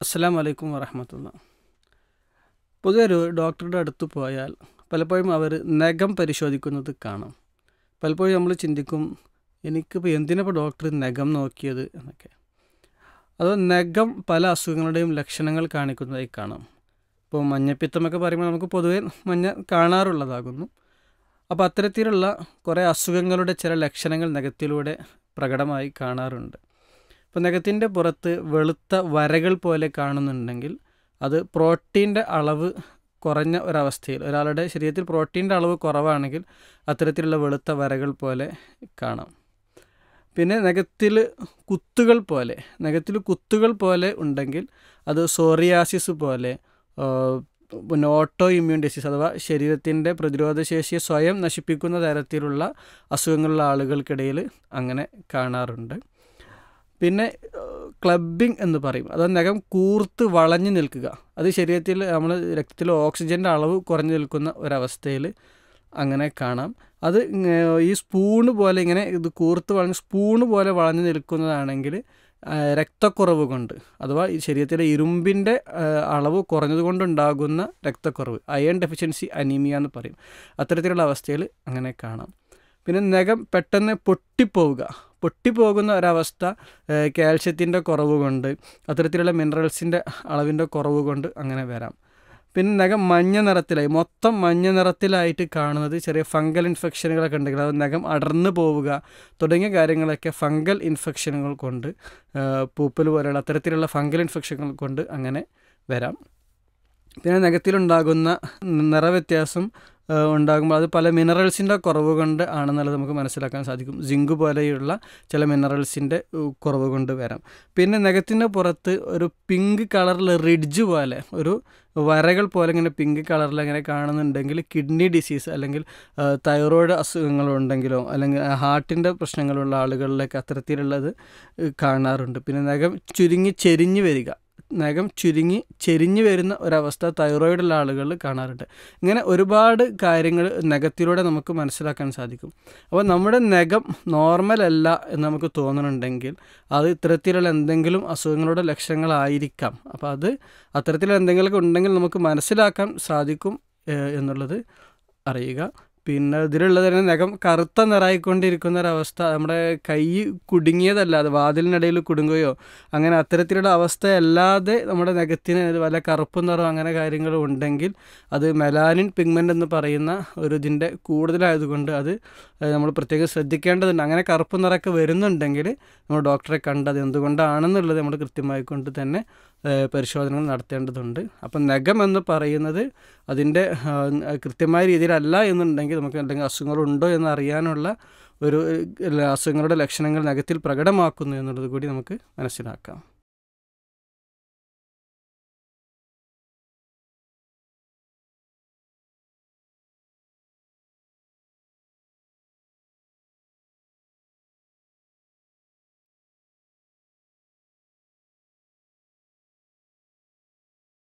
അസ്സാം വലൈക്കും വറഹമത്തുള്ള. പൊതുവെ ഒരു ഡോക്ടറുടെ അടുത്ത് പോയാൽ പലപ്പോഴും അവർ നഖം പരിശോധിക്കുന്നത് കാണാം. പലപ്പോഴും നമ്മൾ ചിന്തിക്കും എനിക്കിപ്പോൾ എന്തിനപ്പോൾ ഡോക്ടർ നഖം നോക്കിയത് എന്നൊക്കെ. അത് നഖം പല അസുഖങ്ങളുടെയും ലക്ഷണങ്ങൾ കാണിക്കുന്നതായി കാണാം. ഇപ്പോൾ മഞ്ഞപ്പിത്തമൊക്കെ പറയുമ്പോൾ നമുക്ക് പൊതുവേ മഞ്ഞ കാണാറുള്ളതാകുന്നു. അപ്പോൾ അത്തരത്തിലുള്ള കുറേ അസുഖങ്ങളുടെ ചില ലക്ഷണങ്ങൾ നഖത്തിലൂടെ പ്രകടമായി കാണാറുണ്ട്. ഇപ്പോൾ നഖത്തിന്റെ പുറത്ത് വെളുത്ത വരകൾ പോലെ കാണുന്നുണ്ടെങ്കിൽ അത് പ്രോട്ടീന്റെ അളവ് കുറഞ്ഞ ഒരവസ്ഥയിൽ ഒരാളുടെ ശരീരത്തിൽ പ്രോട്ടീന്റെ അളവ് കുറവാണെങ്കിൽ അത്തരത്തിലുള്ള വെളുത്ത വരകൾ പോലെ കാണാം. പിന്നെ നഖത്തിൽ കുത്തുകൾ പോലെ നഖത്തിൽ കുത്തുകൾ പോലെ ഉണ്ടെങ്കിൽ അത് സോറിയാസിസ് പോലെ പിന്നെ ഓട്ടോ ഇമ്മ്യൂൺ ഡിസീസ് അഥവാ ശരീരത്തിന്റെ പ്രതിരോധശേഷിയെ സ്വയം നശിപ്പിക്കുന്ന തരത്തിലുള്ള അസുഖങ്ങളുള്ള ആളുകൾക്കിടയിൽ അങ്ങനെ കാണാറുണ്ട്. പിന്നെ ക്ലബിംഗ് എന്ന് പറയും. അത് നഖം കൂർത്ത് വളഞ്ഞു നിൽക്കുക. അത് ശരീരത്തിൽ നമ്മൾ രക്തത്തിൽ ഓക്സിജന്റെ അളവ് കുറഞ്ഞു നിൽക്കുന്ന ഒരവസ്ഥയിൽ അങ്ങനെ കാണാം. അത് ഈ സ്പൂണ് പോലെ ഇങ്ങനെ ഇത് കൂർത്ത് വളഞ്ഞ് സ്പൂണ് പോലെ വളഞ്ഞു നിൽക്കുന്നതാണെങ്കിൽ രക്തക്കുറവ് കൊണ്ട് അഥവാ ഈ ശരീരത്തിലെ ഇരുമ്പിന്റെ അളവ് കുറഞ്ഞതുകൊണ്ടുണ്ടാകുന്ന രക്തക്കുറവ് അയൺ ഡെഫിഷ്യൻസി അനീമിയ എന്ന് പറയും. അത്തരത്തിലുള്ള അവസ്ഥയിൽ അങ്ങനെ കാണാം. പിന്നെ നഖം പെട്ടെന്ന് പൊട്ടിപ്പോവുക. പൊട്ടിപ്പോകുന്ന ഒരവസ്ഥ കാൽഷ്യത്തിന്റെ കുറവ് കൊണ്ട് അത്തരത്തിലുള്ള മിനറൽസിന്റെ അളവിന്റെ കുറവ് കൊണ്ട് അങ്ങനെ വരാം. പിന്നെ നഖം മഞ്ഞ നിറത്തിലായി. മൊത്തം മഞ്ഞ നിറത്തിലായിട്ട് കാണുന്നത് ചെറിയ ഫംഗൽ ഇൻഫെക്ഷനുകളൊക്കെ ഉണ്ടെങ്കിൽ അത് നഖം അടർന്നു പോവുക തുടങ്ങിയ കാര്യങ്ങളൊക്കെ ഫംഗൽ ഇൻഫെക്ഷനുകൾ കൊണ്ട് പൂപ്പൽ പോലെയുള്ള അത്തരത്തിലുള്ള ഫംഗൽ ഇൻഫെക്ഷനുകൾ കൊണ്ട് അങ്ങനെ വരാം. പിന്നെ നഖത്തിലുണ്ടാകുന്ന നിറവ്യത്യാസം ഉണ്ടാകുമ്പോൾ അത് പല മിനറൽസിന്റെ കുറവ് കൊണ്ട് ആണെന്നുള്ളത് നമുക്ക് മനസ്സിലാക്കാൻ സാധിക്കും. സിങ്ക് പോലെയുള്ള ചില മിനറൽസിന്റെ കുറവ് കൊണ്ട് വരാം. പിന്നെ നഖത്തിന്റെ പുറത്ത് ഒരു പിങ്ക് കളറിൽ റിഡ്ജ് പോലെ ഒരു വരകൾ പോലെ ഇങ്ങനെ പിങ്ക് കളറിൽ അങ്ങനെ കാണുന്നുണ്ടെങ്കിൽ കിഡ്നി ഡിസീസ് അല്ലെങ്കിൽ തൈറോയ്ഡ് അസുഖങ്ങളുണ്ടെങ്കിലോ അല്ലെങ്കിൽ ഹാർട്ടിന്റെ പ്രശ്നങ്ങളുള്ള ആളുകളിലൊക്കെ അത്തരത്തിലുള്ളത് കാണാറുണ്ട്. പിന്നെ നഖം ചുരുങ്ങി ചെരിഞ്ഞ് വരിക. നഖം ചുരുങ്ങി ചെരിഞ്ഞു വരുന്ന ഒരവസ്ഥ തൈറോയിഡുള്ള ആളുകളിൽ കാണാറുണ്ട്. ഇങ്ങനെ ഒരുപാട് കാര്യങ്ങൾ നഖത്തിലൂടെ നമുക്ക് മനസ്സിലാക്കാൻ സാധിക്കും. അപ്പോൾ നമ്മുടെ നഖം നോർമൽ അല്ല എന്ന് നമുക്ക് തോന്നുന്നുണ്ടെങ്കിൽ അത് ഇത്തരത്തിലുള്ള എന്തെങ്കിലും അസുഖങ്ങളുടെ ലക്ഷണങ്ങളായിരിക്കാം. അപ്പോൾ അത് അത്തരത്തിലുള്ള എന്തെങ്കിലുമൊക്കെ ഉണ്ടെങ്കിൽ നമുക്ക് മനസ്സിലാക്കാൻ സാധിക്കും എന്നുള്ളത് അറിയുക. പിന്നെ ഇതിലുള്ളത് തന്നെ നഖം കറുത്ത നിറായിക്കൊണ്ടിരിക്കുന്ന ഒരവസ്ഥ നമ്മുടെ കൈ കുടുങ്ങിയതല്ല അത് വാതിലിനിടയിൽ കുടുങ്ങുകയോ അങ്ങനെ അത്തരത്തിലുള്ള അവസ്ഥയല്ലാതെ നമ്മുടെ നഖത്തിന് വല്ല കറുപ്പ് നിറം അങ്ങനെ കാര്യങ്ങളും ഉണ്ടെങ്കിൽ അത് മെലാനിൻ പിഗ്മെന്റ് എന്ന് പറയുന്ന ഒരു ഇതിന്റെ കൂടുതലായതുകൊണ്ട് അത് നമ്മൾ പ്രത്യേകം ശ്രദ്ധിക്കേണ്ടതുണ്ട്. അങ്ങനെ കറുപ്പ് നിറമൊക്കെ വരുന്നുണ്ടെങ്കിൽ നമ്മൾ ഡോക്ടറെ കണ്ടത് എന്തുകൊണ്ടാണെന്നുള്ളത് നമ്മൾ കൃത്യമായി കൊണ്ട് തന്നെ പരിശോധനകൾ നടത്തേണ്ടതുണ്ട്. അപ്പം നഖം എന്ന് പറയുന്നത് അതിന്റെ കൃത്യമായ രീതിയിലല്ല എന്നുണ്ടെങ്കിൽ നമുക്ക് എന്തെങ്കിലും അസുഖങ്ങളുണ്ടോ എന്ന് അറിയാനുള്ള ഒരു അസുഖങ്ങളുടെ ലക്ഷണങ്ങൾ നഖത്തിൽ പ്രകടമാക്കുന്നു എന്നുള്ളത് കൂടി നമുക്ക് മനസ്സിലാക്കാം.